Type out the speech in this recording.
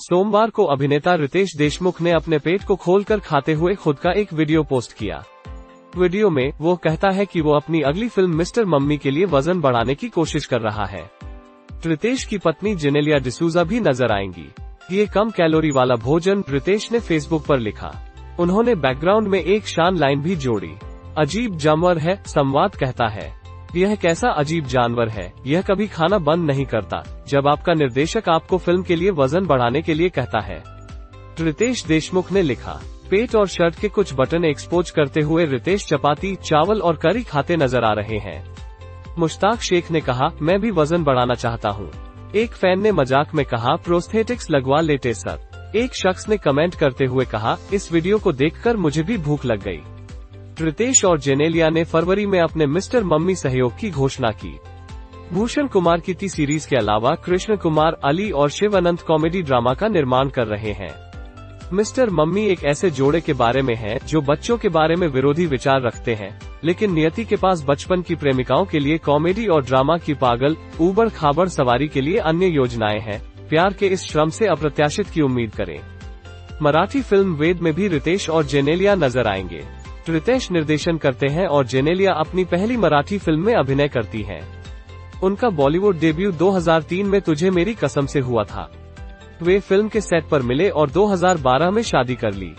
सोमवार को अभिनेता रितेश देशमुख ने अपने पेट को खोलकर खाते हुए खुद का एक वीडियो पोस्ट किया। वीडियो में, वो कहता है कि वो अपनी अगली फ़िल्म मिस्टर मम्मी के लिए वज़न बढ़ाने की कोशिश कर रहा है। रितेश की पत्नी जेनेलिया डिसूजा भी नज़र आएँगी। ये कम कैलोरी वाला भोजन रितेश ने फेसबुक पर लिखा। उन्होंने बैकग्राउंड में एक शान लाइन भी जोड़ी। अजीब जानवर है, संवाद कहता है। यह कैसा अजीब जानवर है? यह कभी खाना बंद नहीं करता, जब आपका निर्देशक आपको फ़िल्म के लिए वज़न बढ़ाने के लिए कहता है। रितेश देशमुख ने लिखा, पेट और शर्ट के कुछ बटन एक्सपोज करते हुए रितेश चपाती, चावल और करी खाते नज़र आ रहे हैं। मुश्ताक शेख ने कहा, मैं भी वज़न बढ़ाना चाहता हूँ। एक फ़ैन ने मज़ाक में कहा, प्रोस्थेटिक्स लगवा लेते सर। एक शख्स ने कमेंट करते हुए कहा, इस वीडियो को देखकर मुझे भी भूख लग गई। रितेश और जेनेलिया ने फरवरी में अपने मिस्टर मम्मी सहयोग की घोषणा की। भूषण कुमार की टी सीरीज़ के अलावा कृष्ण कुमार, अली और शिव अनंत कॉमेडी ड्रामा का निर्माण कर रहे हैं। मिस्टर मम्मी एक ऐसे जोड़े के बारे में है, जो बच्चों के बारे में विरोधी विचार रखते हैं, लेकिन नियति के पास बचपन की प्रेमिकाओं के लिए कॉमेडी और ड्रामा की पागल उबड़ खाबड़ सवारी के लिए अन्य योजनाएँ हैं, प्यार के इस श्रम से अप्रत्याशित की उम्मीद करें। मराठी फ़िल्म वेद में भी रितेश और जेनेलिया नज़र आएँगे। रितेश निर्देशन करते हैं और जेनेलिया अपनी पहली मराठी फ़िल्म में अभिनय करती हैं। उनका बॉलीवुड डेब्यू 2003 में तुझे मेरी कसम से हुआ था वे फ़िल्म के सेट पर मिले और 2012 में शादी कर ली